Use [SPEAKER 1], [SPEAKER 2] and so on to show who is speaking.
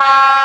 [SPEAKER 1] Bye.